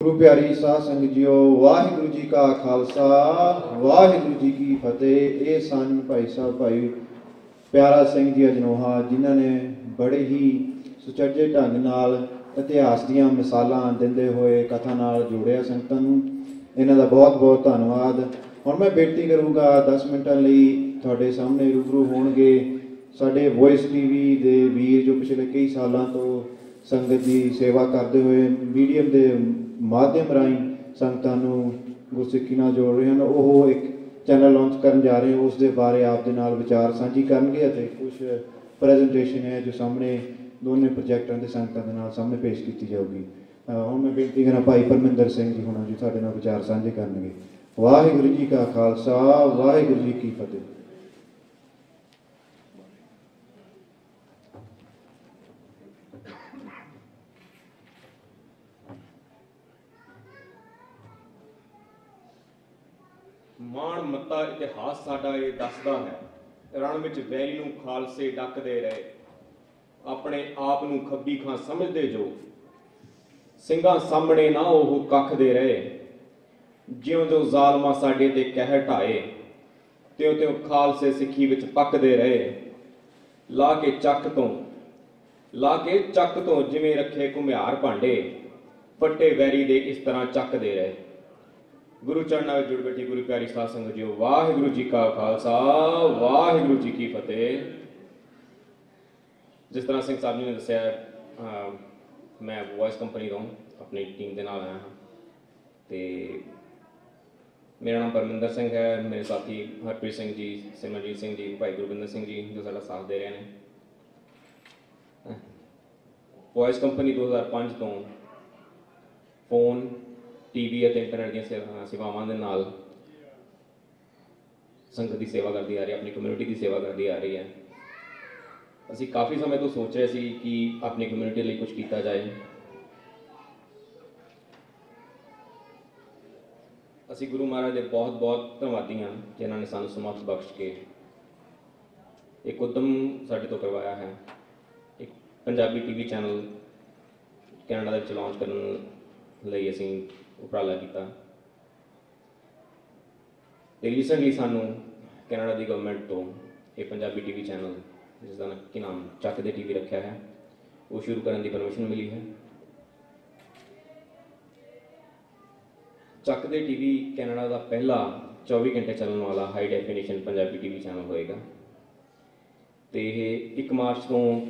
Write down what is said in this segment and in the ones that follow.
ਗੁਰੂ ਪਿਆਰੀ ਸਾਧ ਸੰਗਤ ਜੀਓ, ਵਾਹਿਗੁਰੂ ਜੀ ਕਾ ਖਾਲਸਾ, ਵਾਹਿਗੁਰੂ ਜੀ ਕੀ ਫਤਿਹ। ਇਹ ਸਨ ਭਾਈ ਸਾਹਿਬ, ਭਾਈ ਪਿਆਰਾ ਸਿੰਘ ਜੀ ਅਜਨੋਹਾ, ਜਿਨ੍ਹਾਂ ਨੇ ਬੜੇ ਹੀ ਸੁਚੱਜੇ ਢੰਗ ਨਾਲ ਇਤਿਹਾਸ ਦੀਆਂ ਮਿਸਾਲਾਂ ਦਿੰਦੇ ਹੋਏ ਕਥਾ ਨਾਲ ਜੋੜਿਆ ਸੰਗਤਾਂ ਨੂੰ। ਇਹਨਾਂ ਦਾ ਬਹੁਤ ਬਹੁਤ ਧੰਨਵਾਦ। ਹੁਣ ਮੈਂ ਬੇਨਤੀ ਕਰੂੰਗਾ 10 ਮਿੰਟਾਂ ਲਈ ਤੁਹਾਡੇ ਸਾਹਮਣੇ ਰੂਬਰੂ ਹੋਣਗੇ ਸਾਡੇ ਵੌਇਸ ਟੀਵੀ ਦੇ ਵੀਰ, ਜੋ ਪਿਛਲੇ ਕਈ ਸਾਲਾਂ ਤੋਂ ਸੰਗਤ ਦੀ ਸੇਵਾ ਕਰਦੇ ਹੋਏ ਮੀਡੀਅਮ ਦੇ ਮਾਧਿਅਮ ਰਾਹੀਂ ਸੰਗਤਾਂ ਨੂੰ ਗੁਰਸਿੱਖੀ ਨਾਲ ਜੋੜ ਰਹੇ ਹਨ। ਉਹ ਇੱਕ ਚੈਨਲ ਲਾਂਚ ਕਰਨ ਜਾ ਰਹੇ ਉਸ ਦੇ ਬਾਰੇ ਆਪ ਦੇ ਨਾਲ ਵਿਚਾਰ ਸਾਂਝੀ ਕਰਨਗੇ ਅਤੇ ਕੁਝ ਪ੍ਰੈਜੈਂਟੇਸ਼ਨ ਹੈ ਜੋ ਸਾਹਮਣੇ ਦੋਨੇ ਪ੍ਰੋਜੈਕਟਾਂ ਦੇ ਸੰਗਤਾਂ ਦੇ ਨਾਲ ਸਾਹਮਣੇ ਪੇਸ਼ ਕੀਤੀ ਜਾਊਗੀ। ਹੁਣ ਮੈਂ ਬੇਨਤੀ ਕਰਾਂ ਭਾਈ ਪਰਮਿੰਦਰ ਸਿੰਘ ਜੀ ਹੁਣਾਂ ਜੀ ਸਾਡੇ ਨਾਲ ਵਿਚਾਰ ਸਾਂਝੇ ਕਰਨਗੇ। ਵਾਹਿਗੁਰੂ ਜੀ ਕਾ ਖਾਲਸਾ, ਵਾਹਿਗੁਰੂ ਜੀ ਕੀ ਫਤਿਹ। ਮਾਣ, ਮੱਤਾ, ਇਤਿਹਾਸ ਸਾਡਾ ਇਹ ਦੱਸਦਾ ਹੈ। ਰਣ ਵਿੱਚ ਵੈਰੀ ਨੂੰ ਖਾਲਸੇ ਡੱਕਦੇ ਰਹੇ। ਆਪਣੇ ਆਪ ਨੂੰ ਖੱਬੀ ਖਾਂ ਸਮਝਦੇ ਜੋ। ਸਿੰਘਾਂ ਸਾਹਮਣੇ ਨਾ ਉਹ ਕੱਖਦੇ ਰਹੇ। ਜਿਉਂ ਜਿਉਂ ਜ਼ਾਲਮਾ ਸਾਡੇ ਤੇ ਕਹਿ ਢਾਏ ਤਿਉਂ ਤਿਉਂ ਖਾਲਸੇ ਸਿੱਖੀ ਵਿੱਚ ਪੱਕਦੇ ਰਹੇ। ਲਾ ਕੇ ਚੱਕ ਤੋਂ, ਲਾ ਕੇ ਚੱਕ ਤੋਂ ਜਿਵੇਂ ਰੱਖੇ ਘੁਮਿਆਰ ਭਾਂਡੇ ਫੱਟੇ ਵੈਰੀ ਦੇ ਇਸ ਤਰ੍ਹਾਂ ਚੱਕਦੇ ਰਹੇ। ਗੁਰੂ ਚਰਨਾਂ ਵਿੱਚ ਜੁੜ ਬੈਠੀ ਗੁਰੂ ਪਿਆਰੀ ਸਾਧ ਸੰਗਤ ਜੀਓ, ਵਾਹਿਗੁਰੂ ਜੀ ਕਾ ਖਾਲਸਾ, ਵਾਹਿਗੁਰੂ ਜੀ ਕੀ ਫਤਿਹ। ਜਿਸ ਤਰ੍ਹਾਂ ਸਿੰਘ ਸਾਹਿਬ ਜੀ ਨੇ ਦੱਸਿਆ ਮੈਂ ਵੌਇਸ ਕੰਪਨੀ ਤੋਂ, ਆਪਣੀ ਟੀਮ ਦੇ ਨਾਲ ਆਇਆ ਹਾਂ। ਤੇ ਮੇਰਾ ਨਾਮ ਪਰਮਿੰਦਰ ਸਿੰਘ ਹੈ, ਮੇਰੇ ਸਾਥੀ ਹਰਪ੍ਰੀਤ ਸਿੰਘ ਜੀ, ਸਿਮਰਜੀਤ ਸਿੰਘ ਜੀ, ਭਾਈ ਗੁਰਬਿੰਦਰ ਸਿੰਘ ਜੀ, ਜੋ ਸਾਡਾ ਸਾਥ ਦੇ ਰਹੇ ਨੇ। ਵੌਇਸ ਕੰਪਨੀ 2005 ਤੋਂ ਫੋਨ ਟੀਵੀ ਅਤੇ ਇੰਟਰਨੈਟ ਦੀਆਂ ਸੇਵਾ- ਸੇਵਾਵਾਂ ਦੇ ਨਾਲ ਸੰਗਤ ਦੀ ਸੇਵਾ ਕਰਦੀ ਆ ਰਹੀ ਹੈ, ਆਪਣੀ ਕਮਿਊਨਿਟੀ ਦੀ ਸੇਵਾ ਕਰਦੀ ਆ ਰਹੀ ਹੈ। ਅਸੀਂ ਕਾਫੀ ਸਮੇਂ ਤੋਂ ਸੋਚ ਰਹੇ ਸੀ ਕਿ ਆਪਣੀ ਕਮਿਊਨਿਟੀ ਲਈ ਕੁਝ ਕੀਤਾ ਜਾਏ। ਅਸੀਂ ਗੁਰੂ ਮਹਾਰਾਜ ਦੇ ਬਹੁਤ ਬਹੁਤ ਧੰਨਵਾਦੀ ਹਾਂ, ਜਿਨ੍ਹਾਂ ਨੇ ਸਾਨੂੰ ਸਮਰਥ ਬਖਸ਼ ਕੇ ਇੱਕ ਉਦਮ ਸਾਡੇ ਤੋਂ ਕਰਵਾਇਆ ਹੈ। ਇੱਕ ਪੰਜਾਬੀ ਟੀਵੀ ਚੈਨਲ ਕੈਨੇਡਾ ਦੇ ਵਿੱਚ ਲਾਂਚ ਕਰਨ ਲਈ ਅਸੀਂ ਉਪਰਾਲਾ ਕੀਤਾ। ਤੇ ਰੀਸੈਂਟਲੀ ਸਾਨੂੰ ਕੈਨੇਡਾ ਦੀ ਗਵਰਨਮੈਂਟ ਤੋਂ ਇਹ ਪੰਜਾਬੀ ਟੀਵੀ ਚੈਨਲ ਜਿਸ ਦਾ ਕੀ ਨਾਮ? ਚੱਕ ਦੇ ਟੀਵੀ ਰੱਖਿਆ ਹੈ। ਉਹ ਸ਼ੁਰੂ ਕਰਨ ਦੀ ਪਰਮਿਸ਼ਨ ਮਿਲੀ ਹੈ। ਚੱਕ ਦੇ ਟੀਵੀ ਕੈਨੇਡਾ ਦਾ ਪਹਿਲਾ 24 ਘੰਟੇ ਚੱਲਣ ਵਾਲਾ high definition Punjabi TV channel ਹੋਏਗਾ। ਤੇ ਇਹ 1 ਮਾਰਚ ਤੋਂ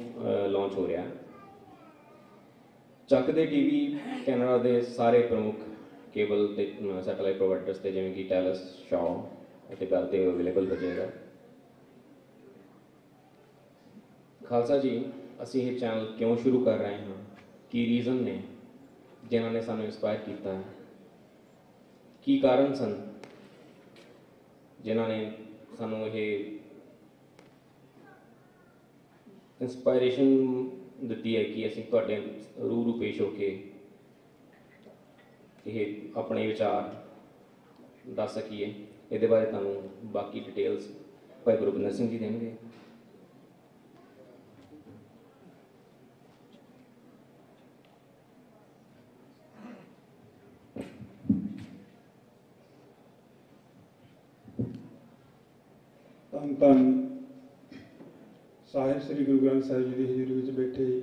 ਲਾਂਚ ਹੋ ਰਿਹਾ। ਹੈ ਚੱਕ ਦੇ ਟੀਵੀ ਕੈਨੇਡਾ ਦੇ ਸਾਰੇ ਪ੍ਰਮੁੱਖ ਕੇਬਲ ਤੇ ਸੈਟੇਲਾਈਟ ਪ੍ਰੋਵਾਈਡਰਸ ਤੇ ਜਿਵੇਂ ਕਿ ਟੈਲਸ ਸ਼ਾਓ ਅਤੇ ਬੈਲ ਤੇ ਅਵੇਲੇਬਲ ਹੋ ਜਾਏਗਾ ਖਾਲਸਾ ਜੀ, ਅਸੀਂ ਇਹ ਚੈਨਲ ਕਿਉਂ ਸ਼ੁਰੂ ਕਰ ਰਹੇ ਹਾਂ? ਕੀ ਰੀਜ਼ਨ ਨੇ ਜਿਨ੍ਹਾਂ ਨੇ ਸਾਨੂੰ ਇਨਸਪਾਇਰ ਕੀਤਾ? ਹੈ ਕੀ ਕਾਰਨ ਸਨ ਜਿਨ੍ਹਾਂ ਨੇ ਸਾਨੂੰ ਇਹ ਇਨਸਪਾਇਰੇਸ਼ਨ ਦਿੱਤੀ ਹੈ ਕਿ ਅਸੀਂ ਤੁਹਾਡੇ ਰੂਰੂ ਪੇਸ਼ ਹੋ ਕੇ ਇਹ ਆਪਣੇ ਵਿਚਾਰ ਦੱਸ ਸਕੀਏ। ਇਹਦੇ ਬਾਰੇ ਤੁਹਾਨੂੰ ਬਾਕੀ ਡਿਟੇਲਸ ਭਾਈ ਗੁਰਬਿੰਦਰ ਸਿੰਘ ਜੀ ਦੇਣਗੇ। ਧੰਨ ਧੰਨ ਸਾਹਿਬ ਸ੍ਰੀ ਗੁਰੂ ਗ੍ਰੰਥ ਸਾਹਿਬ ਜੀ ਦੀ ਹਜ਼ੂਰੀ ਵਿੱਚ ਬੈਠੇ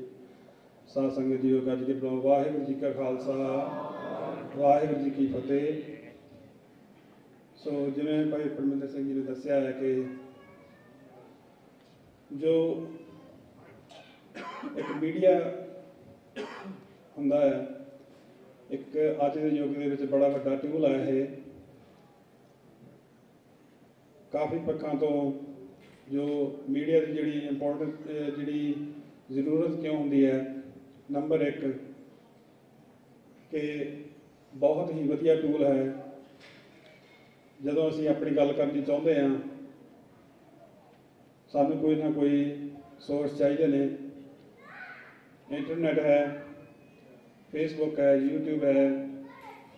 ਸਾਧ ਸੰਗਤ ਜੀਓ ਗੱਜ ਕੇ ਬੁਲਾਓ। ਵਾਹਿਗੁਰੂ ਜੀ ਕਾ ਖਾਲਸਾ। ਵਾਹਿਗੁਰੂ ਜੀ ਕੀ ਫਤਿਹ। ਸੋ ਜਿਵੇਂ ਭਾਈ ਪਰਮਿੰਦਰ ਸਿੰਘ ਜੀ ਨੇ ਦੱਸਿਆ ਹੈ ਕਿ ਜੋ ਇੱਕ ਮੀਡੀਆ ਹੁੰਦਾ ਹੈ, ਇੱਕ ਅੱਜ ਦੇ ਯੁੱਗ ਦੇ ਵਿੱਚ ਬੜਾ ਵੱਡਾ ਟੂਲ ਹੈ ਇਹ। ਕਾਫੀ ਪੱਖਾਂ ਤੋਂ ਜੋ ਮੀਡੀਆ ਦੀ ਜਿਹੜੀ ਇੰਪੋਰਟੈਂਟ ਜਿਹੜੀ ਜ਼ਰੂਰਤ ਕਿਉਂ ਹੁੰਦੀ ਹੈ ਨੰਬਰ 1 ਕਿ ਬਹੁਤ ਹੀ ਵਧੀਆ ਟੂਲ ਹੈ। ਜਦੋਂ ਅਸੀਂ ਆਪਣੀ ਗੱਲ ਕਰਨੀ ਚਾਹੁੰਦੇ ਹਾਂ, ਸਾਨੂੰ ਕੋਈ ਨਾ ਕੋਈ ਸੋਰਸ ਚਾਹੀਦੇ ਨੇ। ਇੰਟਰਨੈਟ ਹੈ ਫੇਸਬੁੱਕ ਹੈ, YouTube ਹੈ,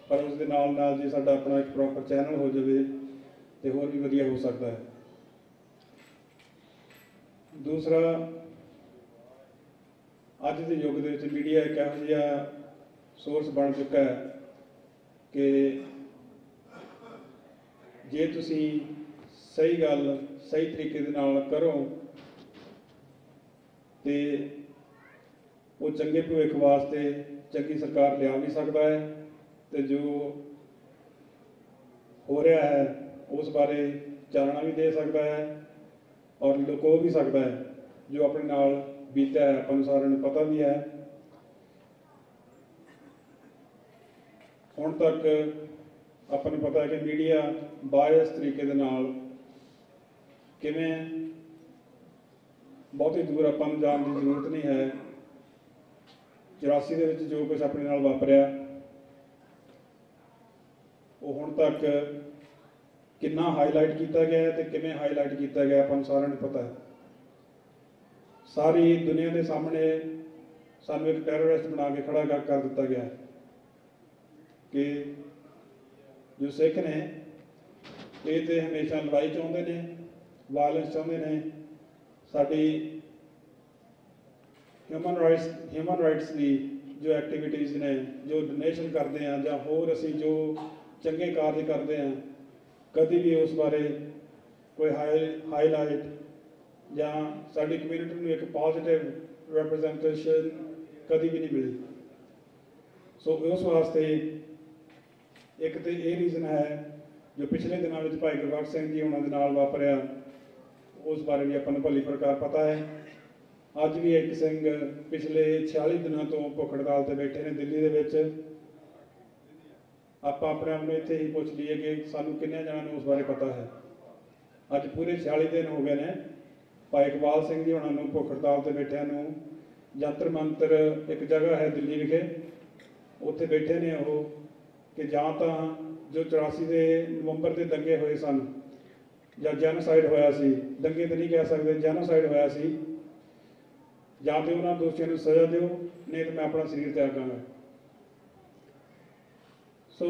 ਪਰ ਉਸ ਦੇ ਨਾਲ ਨਾਲ ਜੇ ਸਾਡਾ ਆਪਣਾ ਇੱਕ ਪ੍ਰੋਪਰ ਚੈਨਲ ਹੋ ਜਾਵੇ ਤੇ ਹੋਰ ਵੀ ਵਧੀਆ ਹੋ ਸਕਦਾ ਹੈ। ਦੂਸਰਾ, ਅੱਜ ਦੇ ਯੁੱਗ ਦੇ ਵਿੱਚ ਮੀਡੀਆ ਇੱਕ ਇਹੋ ਜਿਹਾ ਸੋਰਸ ਬਣ ਚੁੱਕਾ ਹੈ। ਕਿ ਜੇ ਤੁਸੀਂ ਸਹੀ ਗੱਲ, ਸਹੀ ਤਰੀਕੇ ਦੇ ਨਾਲ ਕਰੋ ਤੇ ਉਹ ਚੰਗੇ ਭਵਿੱਖ ਵਾਸਤੇ ਚੰਗੀ ਸਰਕਾਰ ਲਿਆ ਵੀ ਸਕਦਾ ਹੈ ਤੇ ਜੋ ਹੋ ਰਿਹਾ ਹੈ, ਉਸ ਬਾਰੇ ਚਾਨਣਾ ਵੀ ਦੇ ਸਕਦਾ ਹੈ ਔਰ ਲੁਕੋ ਵੀ ਸਕਦਾ ਹੈ, ਜੋ ਆਪਣੇ ਨਾਲ ਬੀਤਿਆ ਹੈ, ਆਪਾਂ ਨੂੰ ਸਾਰਿਆਂ ਨੂੰ ਪਤਾ ਵੀ ਹੈ। ਹੁਣ ਤੱਕ ਆਪਾਂ ਨੂੰ ਪਤਾ ਹੈ ਕਿ ਮੀਡੀਆ ਬਾਇਸ ਤਰੀਕੇ ਦੇ ਨਾਲ ਕਿਵੇਂ ਬਹੁਤੀ ਦੂਰ ਆਪਾਂ ਨੂੰ ਜਾਣ ਦੀ ਜ਼ਰੂਰਤ ਨਹੀਂ ਹੈ। 84 ਦੇ ਵਿੱਚ ਜੋ ਕੁਝ ਆਪਣੇ ਨਾਲ ਵਾਪਰਿਆ, ਉਹ ਹੁਣ ਤੱਕ ਕਿੰਨਾ ਹਾਈਲਾਈਟ ਕੀਤਾ ਗਿਆ ਹੈ ਤੇ ਕਿਵੇਂ ਹਾਈਲਾਈਟ ਕੀਤਾ ਗਿਆ ਆਪਾਂ ਨੂੰ ਸਾਰਿਆਂ ਨੂੰ ਪਤਾ ਹੈ। ਸਾਰੀ ਦੁਨੀਆ ਦੇ ਸਾਹਮਣੇ ਸਾਨੂੰ ਇੱਕ ਟੈਰਰਿਸਟ ਬਣਾ ਕੇ ਖੜਾ ਕਰ ਕਰ ਦਿੱਤਾ ਗਿਆ ਹੈ। ਕਿ ਜੋ ਸਿੱਖ ਨੇ, ਇਹ ਤੇ ਹਮੇਸ਼ਾ ਲੜਾਈ ਚਾਹੁੰਦੇ ਨੇ ਵਾਇਲੈਂਸ ਚਾਹੁੰਦੇ ਨੇ, ਸਾਡੀ ਹਿਊਮਨ ਰਾਈਟਸ ਹਿਊਮਨ ਰਾਈਟਸ ਦੀ ਜੋ ਐਕਟੀਵਿਟੀਜ਼ ਨੇ, ਜੋ ਡੋਨੇਸ਼ਨ ਕਰਦੇ ਆ ਜਾਂ ਹੋਰ ਅਸੀਂ ਜੋ ਚੰਗੇ ਕਾਰਜ ਕਰਦੇ ਆ, ਕਦੀ ਵੀ ਉਸ ਬਾਰੇ ਕੋਈ ਹਾਈਲਾਈਟ ਜਾਂ ਸਾਡੀ ਕਮਿਊਨਿਟੀ ਨੂੰ ਇੱਕ ਪੋਜ਼ਿਟਿਵ ਰਿਪਰੈਜ਼ੈਂਟੇਸ਼ਨ ਕਦੀ ਵੀ ਨਹੀਂ ਮਿਲੀ। ਸੋ ਉਸ ਵਾਸਤੇ ਇੱਕ ਤੇ ਇਹ ਰੀਜ਼ਨ ਹੈ ਜੋ ਪਿਛਲੇ ਦਿਨਾਂ ਵਿੱਚ ਭਾਈ ਗੁਰਬਖਸ਼ ਸਿੰਘ ਜੀ ਉਹਨਾਂ ਦੇ ਨਾਲ ਵਾਪਰਿਆ, ਉਸ ਬਾਰੇ ਵੀ ਆਪਾਂ ਨੂੰ ਭਲੀ ਪ੍ਰਕਾਰ ਪਤਾ ਹੈ। ਅੱਜ ਵੀ ਇੱਕ ਸਿੰਘ ਪਿਛਲੇ 46 ਦਿਨਾਂ ਤੋਂ ਭੁੱਖ ਹੜਤਾਲ ਤੇ ਬੈਠੇ ਨੇ ਦਿੱਲੀ ਦੇ ਵਿੱਚ। ਆਪਾਂ ਆਪਣੇ ਆਪ ਨੂੰ ਇੱਥੇ ਹੀ ਪੁੱਛ ਲਈਏ ਕਿ ਸਾਨੂੰ ਕਿੰਨੇ ਜਣਾਂ ਨੂੰ ਉਸ ਬਾਰੇ ਪਤਾ ਹੈ। ਅੱਜ ਪੂਰੇ 46 ਦਿਨ ਹੋ ਗਏ ਨੇ, ਭਾਈ ਇਕਬਾਲ ਸਿੰਘ ਜੀ ਉਹਨਾਂ ਨੂੰ ਭੁੱਖ ਹੜਤਾਲ ਤੇ ਬੈਠਿਆਂ ਨੂੰ ਜੰਤਰ ਮੰਤਰ ਇੱਕ ਜਗ੍ਹਾ ਹੈ ਦਿੱਲੀ ਵਿਖੇ, ਉੱਥੇ ਬੈਠੇ ਨੇ ਉਹ। ਕਿ ਜਾਂ ਤਾਂ ਜੋ 84 ਦੇ ਨਵੰਬਰ ਦੇ ਦੰਗੇ ਹੋਏ ਸਨ, ਜਾਂ ਜੈਨੋਸਾਈਡ ਹੋਇਆ ਸੀ, ਦੰਗੇ ਤਾਂ ਨਹੀਂ ਕਹਿ ਸਕਦੇ ਜੈਨੋਸਾਈਡ ਹੋਇਆ ਸੀ, ਜਾਂ ਤੇ ਉਹਨਾਂ ਦੋਸ਼ੀਆਂ ਨੂੰ ਸਜ਼ਾ ਦਿਓ, ਨਹੀਂ ਤਾਂ ਮੈਂ ਆਪਣਾ ਸਰੀਰ ਤਿਆਗਾਂਗਾ ਸੋ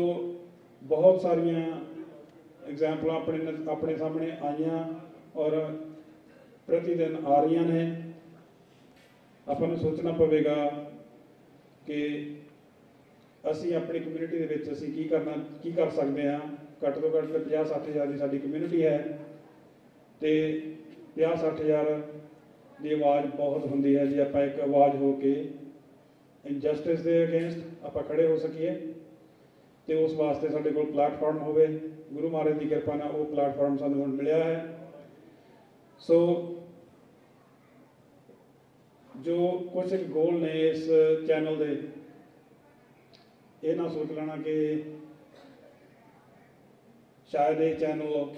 ਬਹੁਤ ਸਾਰੀਆਂ ਐਗਜ਼ਾਮਪਲਾਂ ਆਪਣੇ ਆਪਣੇ ਸਾਹਮਣੇ ਆਈਆਂ ਔਰ ਪ੍ਰਤੀ ਦਿਨ ਆ ਰਹੀਆਂ ਨੇ। ਆਪਾਂ ਨੂੰ ਸੋਚਣਾ ਪਵੇਗਾ ਕਿ ਅਸੀਂ ਆਪਣੀ ਕਮਿਊਨਿਟੀ ਦੇ ਵਿੱਚ ਅਸੀਂ ਕੀ ਕਰਨਾ, ਕੀ ਕਰ ਸਕਦੇ ਹਾਂ? ਘੱਟ ਤੋਂ ਘੱਟ 50 60 ਹਜ਼ਾਰ ਦੀ ਸਾਡੀ ਕਮਿਊਨਿਟੀ ਹੈ ਤੇ 50 60 ਹਜ਼ਾਰ ਦੀ ਆਵਾਜ਼ ਬਹੁਤ ਹੁੰਦੀ ਹੈ ਜੇ, ਆਪਾਂ ਇੱਕ ਆਵਾਜ਼ ਹੋ ਕੇ ਇਨਜਸਟਿਸ ਦੇ ਅਗੇਂਸਟ ਆਪਾਂ ਖੜੇ ਹੋ ਸਕੀਏ ਤੇ ਉਸ ਵਾਸਤੇ ਸਾਡੇ ਕੋਲ ਪਲੇਟਫਾਰਮ ਹੋਵੇ। ਗੁਰੂ ਮਹਾਰਾਜ ਦੀ ਕਿਰਪਾ ਨਾਲ ਉਹ ਪਲੇਟਫਾਰਮ ਸਾਨੂੰ ਹੁਣ ਮਿਲਿਆ ਹੈ। ਸੋ ਜੋ ਕੁਝ ਗੋਲ ਨੇ ਇਸ ਚੈਨਲ ਦੇ ਇਹ ਨਾ ਸੋਚ ਲੈਣਾ ਕਿ ਸ਼ਾਇਦ ਇਹ ਚੈਨਲ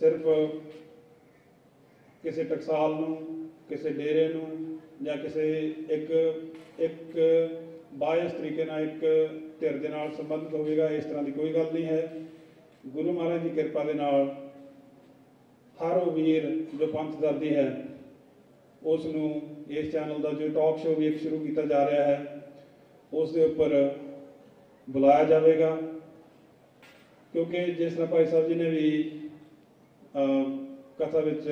ਸਿਰਫ ਕਿਸੇ ਟਕਸਾਲ ਨੂੰ, ਕਿਸੇ ਡੇਰੇ ਨੂੰ ਜਾਂ ਕਿਸੇ ਇੱਕ ਇੱਕ ਬਾਇਸ ਤਰੀਕੇ ਨਾਲ ਇੱਕ ਧਿਰ ਦੇ ਨਾਲ ਸੰਬੰਧਿਤ ਹੋਵੇਗਾ, ਇਸ ਤਰ੍ਹਾਂ ਦੀ ਕੋਈ ਗੱਲ ਨਹੀਂ ਹੈ। ਗੁਰੂ ਮਹਾਰਾਜ ਦੀ ਕਿਰਪਾ ਦੇ ਨਾਲ ਹਰ ਉਹ ਵੀਰ ਜੋ ਪੰਥ ਦਰਦੀ ਹੈ, ਉਸ ਨੂੰ ਇਸ ਚੈਨਲ ਦਾ ਜੋ ਟਾਕ ਸ਼ੋਅ ਵੀ ਇੱਕ ਸ਼ੁਰੂ ਕੀਤਾ ਜਾ ਰਿਹਾ ਹੈ, ਉਸ ਦੇ ਉੱਪਰ ਬੁਲਾਇਆ ਜਾਵੇਗਾ। ਕਿਉਂਕਿ ਜਿਸ ਤਰ੍ਹਾਂ ਭਾਈ ਸਾਹਿਬ ਜੀ ਨੇ ਵੀ ਕਥਾ ਵਿੱਚ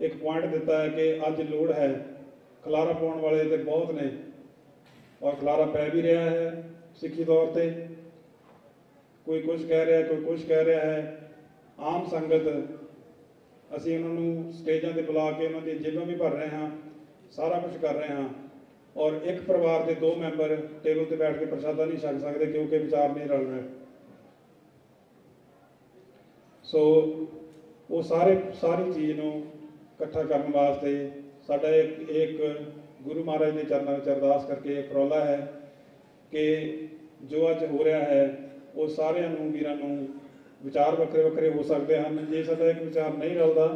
ਇੱਕ ਪੁਆਇੰਟ ਦਿੱਤਾ ਹੈ ਕਿ ਅੱਜ ਲੋੜ ਹੈ, ਖਲਾਰਾ ਪਾਉਣ ਵਾਲੇ ਤੇ ਬਹੁਤ ਨੇ। ਔਰ ਖਲਾਰਾ ਪੈ ਵੀ ਰਿਹਾ ਹੈ ਸਿੱਖੀ ਤੌਰ ਤੇ। ਕੋਈ ਕੁਝ ਕਹਿ ਰਿਹਾ, ਕੋਈ ਕੁਝ ਕਹਿ ਰਿਹਾ ਹੈ। ਆਮ ਸੰਗਤ, ਅਸੀਂ ਉਹਨਾਂ ਨੂੰ ਸਟੇਜਾਂ ਤੇ ਬੁਲਾ ਕੇ ਉਹਨਾਂ ਦੀਆਂ ਜੇਬਾਂ ਵੀ ਭਰ ਰਹੇ ਹਾਂ, ਸਾਰਾ ਕੁਝ ਕਰ ਰਹੇ ਹਾਂ। ਔਰ ਇੱਕ ਪਰਿਵਾਰ ਦੇ ਦੋ ਮੈਂਬਰ ਟੇਬਲ ਤੇ ਬੈਠ ਕੇ ਪ੍ਰਸ਼ਾਦਾ ਨਹੀਂ ਛਕ ਸਕਦੇ ਕਿਉਂਕਿ ਵਿਚਾਰ ਨਹੀਂ ਰਲਣਾ ਸੋ ਉਹ ਸਾਰੇ, ਸਾਰੀ ਚੀਜ਼ ਨੂੰ ਇਕੱਠਾ ਕਰਨ ਵਾਸਤੇ ਸਾਡਾ ਇੱਕ ਇੱਕ ਗੁਰੂ ਮਹਾਰਾਜ ਦੇ ਚਰਨਾਂ ਵਿੱਚ ਅਰਦਾਸ ਕਰਕੇ ਉਪਰਾਲਾ ਹੈ ਕਿ ਜੋ ਅੱਜ ਹੋ ਰਿਹਾ ਹੈ, ਉਹ ਸਾਰਿਆਂ ਨੂੰ, ਵੀਰਾਂ ਨੂੰ ਵਿਚਾਰ ਵੱਖਰੇ ਵੱਖਰੇ ਹੋ ਸਕਦੇ ਹਨ। ਜੇ ਸਾਡਾ ਇੱਕ ਵਿਚਾਰ ਨਹੀਂ ਰਲਦਾ,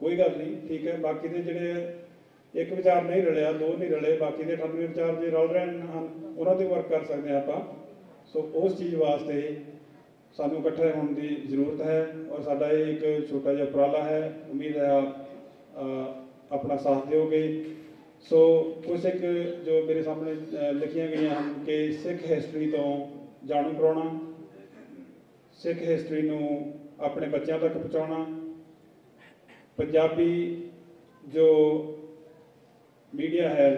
ਕੋਈ ਗੱਲ ਨਹੀਂ, ਠੀਕ ਹੈ। ਬਾਕੀ ਦੇ ਜਿਹੜੇ ਇੱਕ ਵਿਚਾਰ ਨਹੀਂ ਰਲਿਆ, ਦੋ ਨਹੀਂ ਰਲੇ, ਬਾਕੀ ਦੇ 98 ਵਿਚਾਰ ਜੇ ਰਲ ਰਹੇ ਹਨ, ਉਹਨਾਂ ਤੇ ਵਰਕ ਕਰ ਸਕਦੇ ਹਾਂ ਆਪਾਂ। ਸੋ ਉਸ ਚੀਜ਼ ਵਾਸਤੇ ਸਾਨੂੰ ਇਕੱਠੇ ਹੋਣ ਦੀ ਜ਼ਰੂਰਤ ਹੈ ਔਰ ਸਾਡਾ ਇਹ ਇੱਕ ਛੋਟਾ ਜਿਹਾ ਉਪਰਾਲਾ ਹੈ। ਉਮੀਦ ਹੈ ਆਪ ਆਪਣਾ ਸਾਥ ਦਿਓਗੇ। ਸੋ ਕੁਝ ਇੱਕ ਜੋ ਮੇਰੇ ਸਾਹਮਣੇ ਲਿਖੀਆਂ ਗਈਆਂ ਹਨ ਕਿ ਸਿੱਖ ਹਿਸਟਰੀ ਤੋਂ ਜਾਣੂ ਕਰਾਉਣਾ, ਸਿੱਖ ਹਿਸਟਰੀ ਨੂੰ ਆਪਣੇ ਬੱਚਿਆਂ ਤੱਕ ਪਹੁੰਚਾਉਣਾ, ਪੰਜਾਬੀ ਜੋ ਮੀਡੀਆ ਹੈ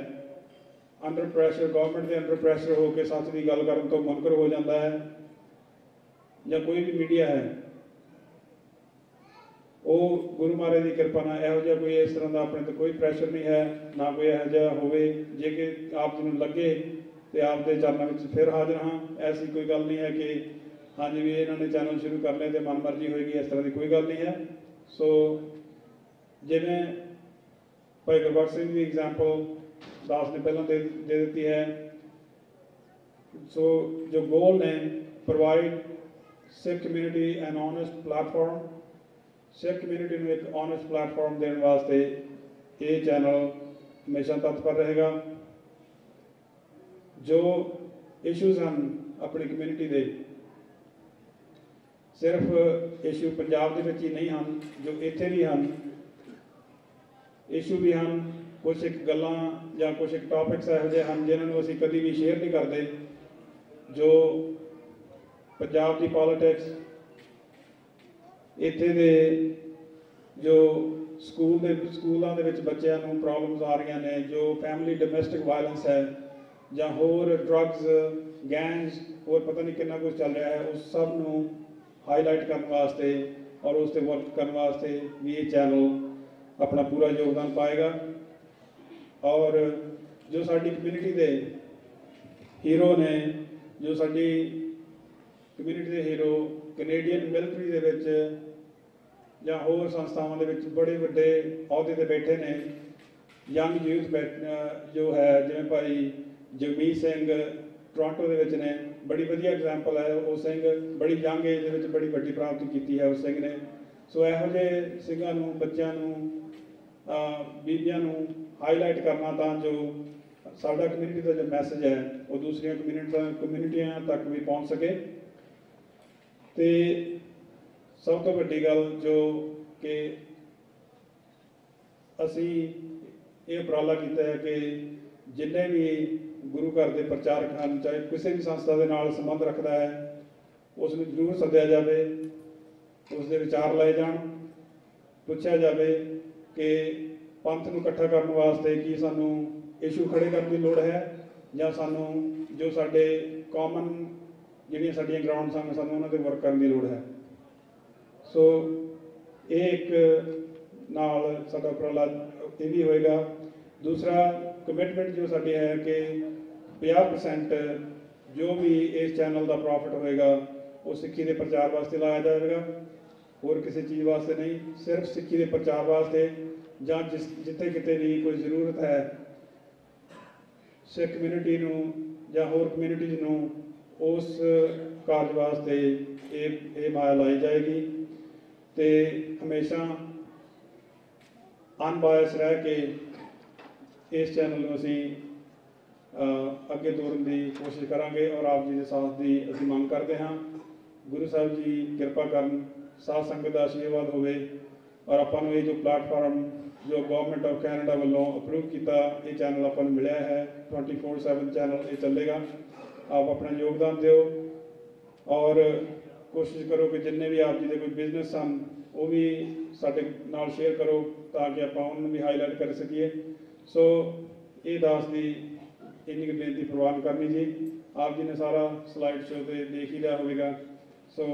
ਅੰਡਰ ਪ੍ਰੈਸ਼ਰ ਗਵਰਨਮੈਂਟ ਦੇ ਅੰਡਰ ਪ੍ਰੈਸ਼ਰ ਹੋ ਕੇ ਸੱਚ ਦੀ ਗੱਲ ਕਰਨ ਤੋਂ ਮੁਨਕਰ ਹੋ ਜਾਂਦਾ ਹੈ ਜਾਂ ਕੋਈ ਵੀ ਮੀਡੀਆ ਹੈ, ਉਹ ਗੁਰੂ ਮਹਾਰਾਜ ਦੀ ਕਿਰਪਾ ਨਾਲ ਇਹੋ ਜਿਹਾ ਕੋਈ ਇਸ ਤਰ੍ਹਾਂ ਦਾ ਆਪਣੇ ਤੇ ਕੋਈ ਪ੍ਰੈਸ਼ਰ ਨਹੀਂ ਹੈ, ਨਾ ਕੋਈ ਇਹੋ ਜਿਹਾ ਹੋਵੇ, ਜੇ ਕਿ ਆਪ ਜੀ ਨੂੰ ਲੱਗੇ ਤੇ ਆਪ ਦੇ ਚਰਨਾਂ ਵਿੱਚ ਫਿਰ ਹਾਜ਼ਰ ਹਾਂ, ਐਸੀ ਕੋਈ ਗੱਲ ਨਹੀਂ ਹੈ ਕਿ ਹਾਂਜੀ ਵੀ ਇਹਨਾਂ ਨੇ ਚੈਨਲ ਸ਼ੁਰੂ ਕਰ ਲਏ ਤੇ ਮਨਮਰਜ਼ੀ ਹੋਏਗੀ, ਇਸ ਤਰ੍ਹਾਂ ਦੀ ਕੋਈ ਗੱਲ ਨਹੀਂ ਹੈ। ਸੋ ਜਿਵੇਂ ਭਾਈ ਗੁਰਬਖਸ਼ ਸਿੰਘ ਦੀ ਐਗਜ਼ਾਮਪਲ ਦਾਸ ਨੇ ਪਹਿਲਾਂ ਦੇ ਦੇ ਦਿੱਤੀ ਹੈ। ਸੋ ਜੋ ਗੋਲ ਨੇ provide Sikh community an honest platform Sikh community ਨੂੰ ਇੱਕ ਓਨੈਸਟ ਪਲੇਟਫਾਰਮ ਦੇਣ ਵਾਸਤੇ ਇਹ ਚੈਨਲ ਹਮੇਸ਼ਾ ਤਤਪਰ ਰਹੇਗਾ। ਜੋ ਇਸ਼ੂਜ਼ ਹਨ ਆਪਣੀ ਕਮਿਊਨਿਟੀ ਦੇ, ਸਿਰਫ ਇਸ਼ੂ ਪੰਜਾਬ ਦੇ ਵਿੱਚ ਹੀ ਨਹੀਂ ਹਨ, ਜੋ ਇੱਥੇ ਵੀ ਹਨ ਇਸ਼ੂ ਵੀ ਹਨ ਕੁਝ ਇੱਕ ਗੱਲਾਂ ਜਾਂ ਕੁਝ ਇੱਕ ਟੌਪਿਕਸ ਇਹੋ ਜਿਹੇ ਹਨ ਜਿਨ੍ਹਾਂ ਨੂੰ ਅਸੀਂ ਕਦੀ ਵੀ ਸ਼ੇਅਰ ਨਹੀਂ ਕਰਦੇ, ਜੋ ਪੰਜਾਬ ਦੀ ਪੋਲਿਟਿਕਸ ਇੱਥੇ ਦੇ ਜੋ ਸਕੂਲ ਦੇ ਸਕੂਲਾਂ ਦੇ ਵਿੱਚ ਬੱਚਿਆਂ ਨੂੰ ਪ੍ਰੋਬਲਮਸ ਆ ਰਹੀਆਂ ਨੇ, ਜੋ ਫੈਮਿਲੀ ਡੋਮੈਸਟਿਕ ਵਾਇਲੈਂਸ ਹੈ, ਜਾਂ ਹੋਰ ਡਰੱਗਸ ਗੈਂਗਸ ਹੋਰ ਪਤਾ ਨਹੀਂ ਕਿੰਨਾ ਕੁਝ ਚੱਲ ਰਿਹਾ ਹੈ, ਉਸ ਸਭ ਨੂੰ ਹਾਈਲਾਈਟ ਕਰਨ ਵਾਸਤੇ ਔਰ ਉਸ ਤੇ ਵਰਕ ਕਰਨ ਵਾਸਤੇ ਵੀ ਇਹ ਚੈਨਲ ਆਪਣਾ ਪੂਰਾ ਯੋਗਦਾਨ ਪਾਏਗਾ। ਔਰ ਜੋ ਸਾਡੀ ਕਮਿਊਨਿਟੀ ਦੇ ਹੀਰੋ ਨੇ, ਜੋ ਸਾਡੀ ਕਮਿਊਨਿਟੀ ਦੇ ਹੀਰੋ ਕੈਨੇਡੀਅਨ ਮਿਲਟਰੀ ਦੇ ਵਿੱਚ ਜਾਂ ਹੋਰ ਸੰਸਥਾਵਾਂ ਦੇ ਵਿੱਚ ਬੜੇ ਵੱਡੇ ਅਹੁਦੇ ਤੇ ਬੈਠੇ ਨੇ। ਯੰਗ ਯੂਥ ਜੋ ਹੈ, ਜਿਵੇਂ ਭਾਈ ਜਗਮੀਤ ਸਿੰਘ ਟੋਰਾਂਟੋ ਦੇ ਵਿੱਚ ਨੇ, ਬੜੀ ਵਧੀਆ ਐਗਜ਼ਾਮਪਲ ਹੈ ਉਹ ਸਿੰਘ, ਬੜੀ ਯੰਗ ਏਜ ਦੇ ਵਿੱਚ ਬੜੀ ਵੱਡੀ ਪ੍ਰਾਪਤੀ ਕੀਤੀ ਹੈ ਉਸ ਸਿੰਘ ਨੇ। ਸੋ ਇਹੋ ਜਿਹੇ ਸਿੰਘਾਂ ਨੂੰ, ਬੱਚਿਆਂ ਨੂੰ ਬੀਬੀਆਂ ਨੂੰ ਹਾਈਲਾਈਟ ਕਰਨਾ ਤਾਂ ਜੋ ਸਾਡਾ ਕਮਿਊਨਿਟੀ ਦਾ ਜੋ ਮੈਸੇਜ ਹੈ, ਉਹ ਦੂਸਰੀਆਂ ਕਮਿਊਨਿਟੀਆਂ ਕਮਿਊਨਿਟੀਆਂ ਤੱਕ ਵੀ ਪਹੁੰਚ ਸਕੇ। ਤੇ ਸਭ ਤੋਂ ਵੱਡੀ ਗੱਲ ਜੋ ਕਿ ਅਸੀਂ ਇਹ ਉਪਰਾਲਾ ਕੀਤਾ ਹੈ ਕਿ ਜਿੰਨੇ ਵੀ ਗੁਰੂ ਘਰ ਦੇ ਪ੍ਰਚਾਰਕ ਹਨ, ਚਾਹੇ ਕਿਸੇ ਵੀ ਸੰਸਥਾ ਦੇ ਨਾਲ ਸੰਬੰਧ ਰੱਖਦਾ ਹੈ, ਉਸ ਨੂੰ ਜ਼ਰੂਰ ਸੱਦਿਆ ਜਾਵੇ, ਉਸ ਦੇ ਵਿਚਾਰ ਲਏ ਜਾਣ, ਪੁੱਛਿਆ ਜਾਵੇ ਕਿ ਪੰਥ ਨੂੰ ਇਕੱਠਾ ਕਰਨ ਵਾਸਤੇ ਕੀ ਸਾਨੂੰ ਇਸ਼ੂ ਖੜੇ ਕਰਨ ਦੀ ਲੋੜ ਹੈ ਜਾਂ ਸਾਨੂੰ ਜੋ ਸਾਡੇ ਕਾਮਨ ਜਿਹੜੀਆਂ ਸਾਡੀਆਂ ਗਰਾਊਂਡਸ ਹਨ, ਸਾਨੂੰ ਉਹਨਾਂ ਤੇ ਵਰਕ ਕਰਨ ਦੀ ਲੋੜ ਹੈ। ਸੋ ਇਹ ਇੱਕ ਨਾਲ ਸਾਡਾ ਉਪਰਾਲਾ ਇਹ ਵੀ ਹੋਏਗਾ। ਦੂਸਰਾ ਕਮਿਟਮੈਂਟ ਜੋ ਸਾਡੀ ਹੈ ਕਿ 50% ਜੋ ਵੀ ਇਸ ਚੈਨਲ ਦਾ ਪ੍ਰੋਫਿਟ ਹੋਏਗਾ, ਉਹ ਸਿੱਖੀ ਦੇ ਪ੍ਰਚਾਰ ਵਾਸਤੇ ਲਾਇਆ ਜਾਵੇਗਾ। ਹੋਰ ਕਿਸੇ ਚੀਜ਼ ਵਾਸਤੇ ਨਹੀਂ, ਸਿਰਫ ਸਿੱਖੀ ਦੇ ਪ੍ਰਚਾਰ ਵਾਸਤੇ ਜਾਂ ਜਿਸ ਜਿੱਥੇ ਕਿਤੇ ਵੀ ਕੋਈ ਜ਼ਰੂਰਤ ਹੈ, ਸਿੱਖ ਕਮਿਊਨਿਟੀ ਨੂੰ ਜਾਂ ਹੋਰ ਕਮਿਊਨਿਟੀਜ਼ ਨੂੰ ਉਸ ਕਾਰਜ ਵਾਸਤੇ ਇਹ ਇਹ ਮਾਇਆ ਲਾਈ ਜਾਏਗੀ ਤੇ ਹਮੇਸ਼ਾ ਅਨਬਾਇਸ ਰਹਿ ਕੇ ਇਸ ਚੈਨਲ ਨੂੰ ਅਸੀਂ ਅੱਗੇ ਤੋਰਨ ਦੀ ਕੋਸ਼ਿਸ਼ ਕਰਾਂਗੇ ਔਰ ਆਪ ਜੀ ਦੇ ਸਾਥ ਦੀ ਅਸੀਂ ਮੰਗ ਕਰਦੇ ਹਾਂ। ਗੁਰੂ ਸਾਹਿਬ ਜੀ ਕਿਰਪਾ ਕਰਨ, ਸਾਧ ਸੰਗਤ ਦਾ ਆਸ਼ੀਰਵਾਦ ਹੋਵੇ ਔਰ ਆਪਾਂ ਨੂੰ ਇਹ ਜੋ ਪਲੇਟਫਾਰਮ ਜੋ ਗਵਰਨਮੈਂਟ ਆਫ ਕੈਨੇਡਾ ਵੱਲੋਂ ਅਪਰੂਵ ਕੀਤਾ, ਇਹ ਚੈਨਲ ਆਪਾਂ ਨੂੰ ਮਿਲਿਆ ਹੈ 24/7 ਚੈਨਲ ਇਹ ਚੱਲੇਗਾ। ਆਪ ਆਪਣਾ ਯੋਗਦਾਨ ਦਿਓ ਔਰ ਕੋਸ਼ਿਸ਼ ਕਰੋ ਕਿ ਜਿੰਨੇ ਵੀ ਆਪ ਜੀ ਦੇ ਕੋਈ ਬਿਜ਼ਨਸ ਹਨ, ਉਹ ਵੀ ਸਾਡੇ ਨਾਲ ਸ਼ੇਅਰ ਕਰੋ ਤਾਂ ਕਿ ਆਪਾਂ ਉਹਨਾਂ ਨੂੰ ਵੀ ਹਾਈਲਾਈਟ ਕਰ ਸਕੀਏ। ਸੋ ਇਹ ਦਾਸ ਦੀ ਇੰਨੀ ਕੁ ਬੇਨਤੀ ਪ੍ਰਵਾਨ ਕਰਨੀ ਜੀ ਆਪ ਜੀ ਨੇ ਸਾਰਾ ਸਲਾਈਡ ਸ਼ੋਅ ਤੇ ਦੇਖ ਹੀ ਲਿਆ ਹੋਵੇਗਾ। ਸੋ